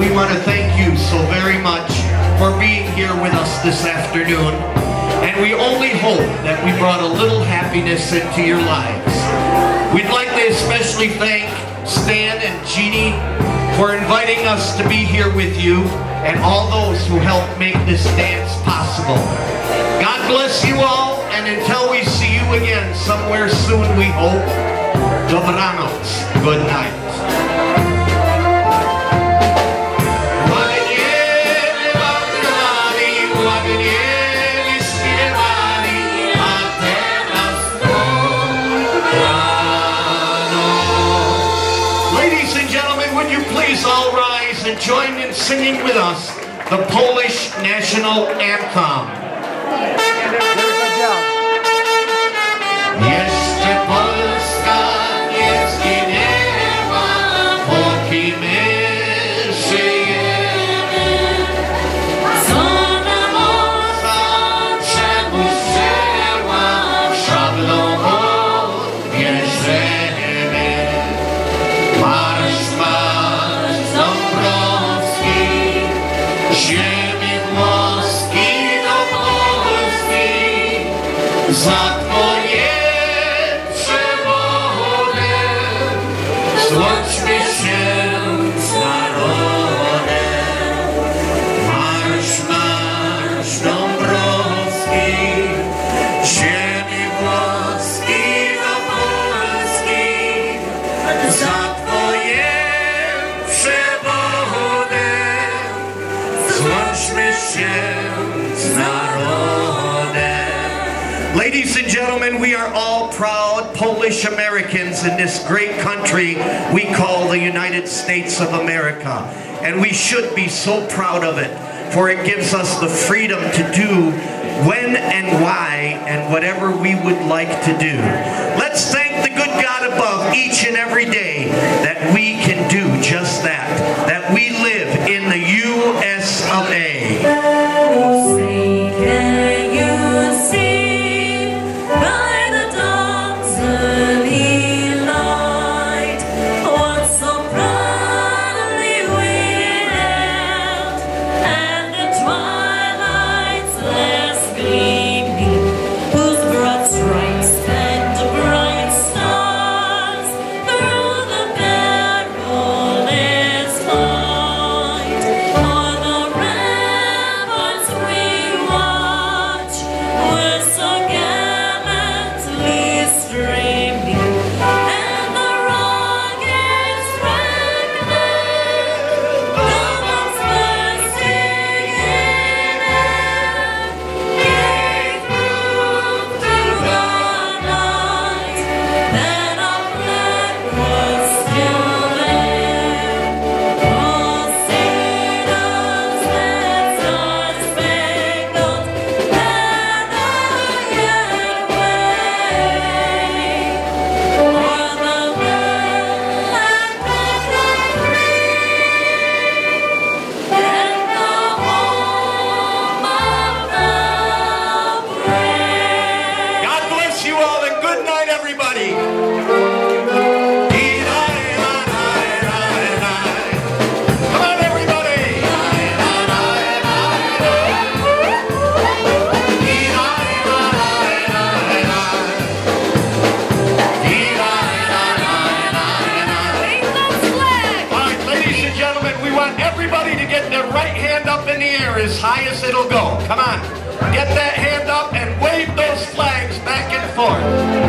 we want to thank you so very much for being here with us this afternoon. And we only hope that we brought a little happiness into your lives. We'd like to especially thank Stan and Jeannie for inviting us to be here with you and all those who helped make this dance possible. God bless you all, and until we see you again somewhere soon, we hope, dobranoc. Good night. Please all rise and join in singing with us the Polish national anthem. Za twoje przewody złączmy się z narodem. Marsz, marsz Dąbrowski, ziemi włoski do Polski, za twoje przewody złączmy się z narodem. Gentlemen, we are all proud Polish Americans in this great country we call the United States of America. And we should be so proud of it, for it gives us the freedom to do when and why and whatever we would like to do. Let's thank the good God above each and every day that we can do just that, that as high as it'll go. Come on. Get that hand up and wave those flags back and forth.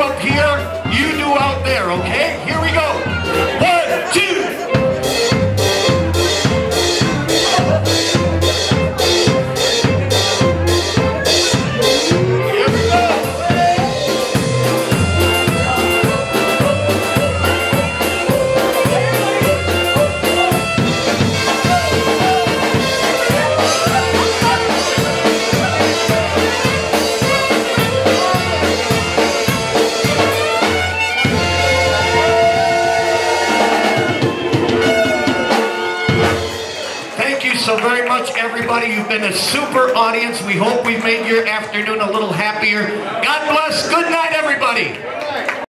Up here, you do out there, okay? Here everybody. You've been a super audience. We hope we've made your afternoon a little happier. God bless. Good night, everybody.